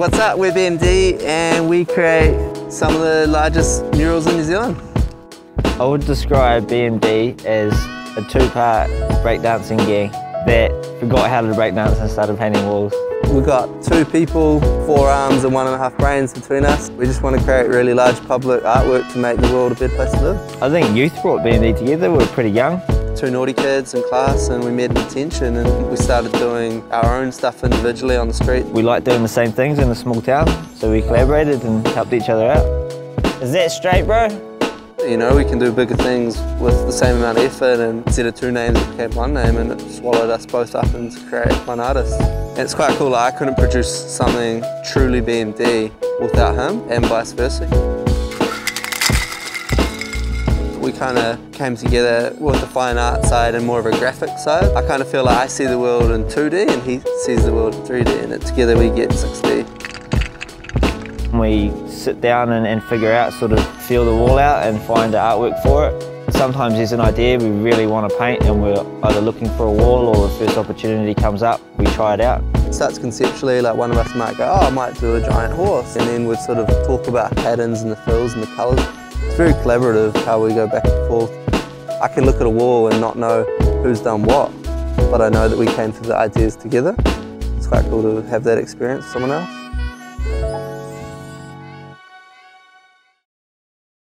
What's up, we're BMD and we create some of the largest murals in New Zealand. I would describe BMD as a two-part breakdancing gang that forgot how to breakdance and started painting walls. We've got two people, four arms and one and a half brains between us. We just want to create really large public artwork to make the world a better place to live. I think youth brought BMD together, we were pretty young two naughty kids in class and we made in detention and we started doing our own stuff individually on the street. We like doing the same things in a small town, so we collaborated and helped each other out. Is that straight, bro? You know, we can do bigger things with the same amount of effort and instead of two names it became one name and it swallowed us both up and create one artist. And it's quite cool, I couldn't produce something truly BMD without him and vice versa we kind of came together with the fine art side and more of a graphic side. I kind of feel like I see the world in 2D and he sees the world in 3D and together we get 6D. We sit down and, and figure out, sort of feel the wall out and find the artwork for it. Sometimes there's an idea we really want to paint and we're either looking for a wall or the first opportunity comes up, we try it out. It starts conceptually, like one of us might go, oh, I might do a giant horse, and then we'd sort of talk about patterns and the fills and the colours. It's very collaborative how we go back and forth. I can look at a wall and not know who's done what, but I know that we came through the ideas together. It's quite cool to have that experience with someone else.